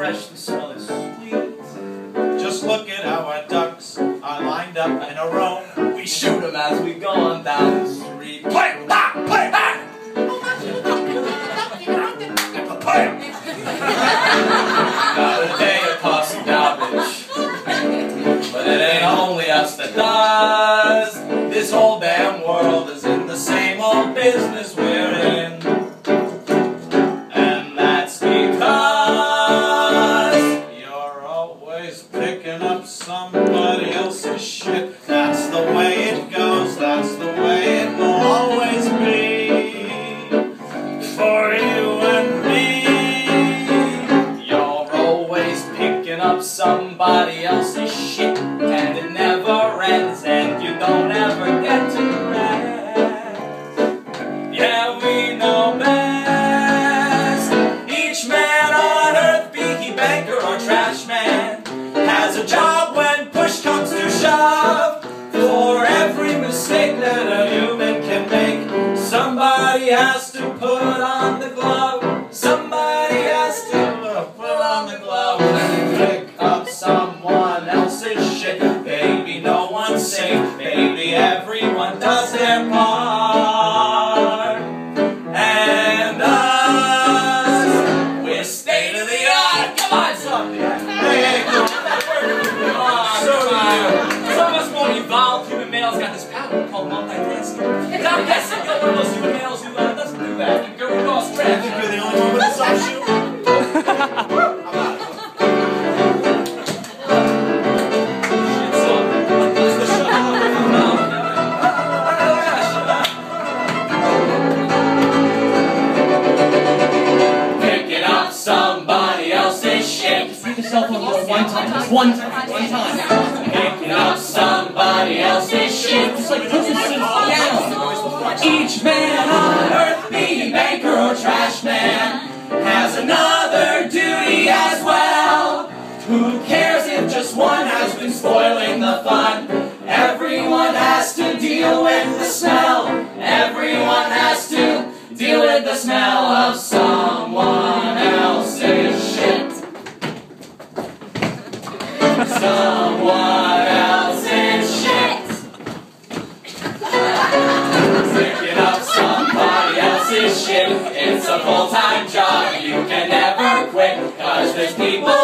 fresh, the smell is sweet. Just look at how our ducks are lined up in a row. We shoot them as we go on down the street. Play back, play back! Got a day of possum garbage. But it ain't only us that does this whole damn picking up somebody else's shit. That's the way it goes, that's the way it will always be. For you and me. you're always picking up somebody else's shit. And it never ends, and you don't ever get to rest. Yeah, we know best. Each man on earth, be he banker or trash man, has a job when push comes to shove. For every mistake that a human can make, somebody has to put on the glove. Somebody has to put on the glove and pick up someone else's shit. Baby, no one's safe. Baby, everyone does their part. And us, we're state of the art. Come on, son. Us more evolved human males got this power called multitasking. Of those human males yourself up one time. Just one. One time. Picking up somebody else's shit. Just like. Each man on earth, be banker or trash man, has another duty as well. Who cares if just one has been spoiling the fun? Everyone has to deal with the smell. Everyone has to deal with the smell of Someone else's shit. Picking up somebody else's shit. It's a full-time job. You can never quit. Cause there's people